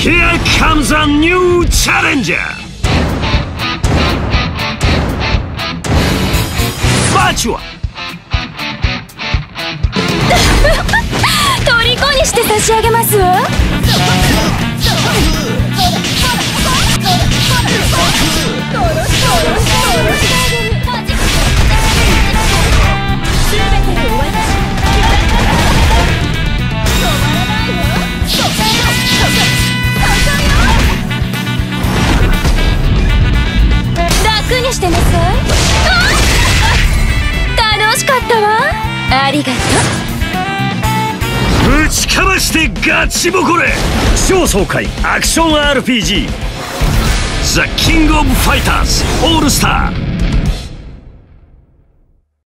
Here comes a new challenger! バチュア虜にして差し上げますわありがとう。ぶちかましてガチボコれ超爽快。アクション RPG「ザ・キング・オブ・ファイターズ・オールスター」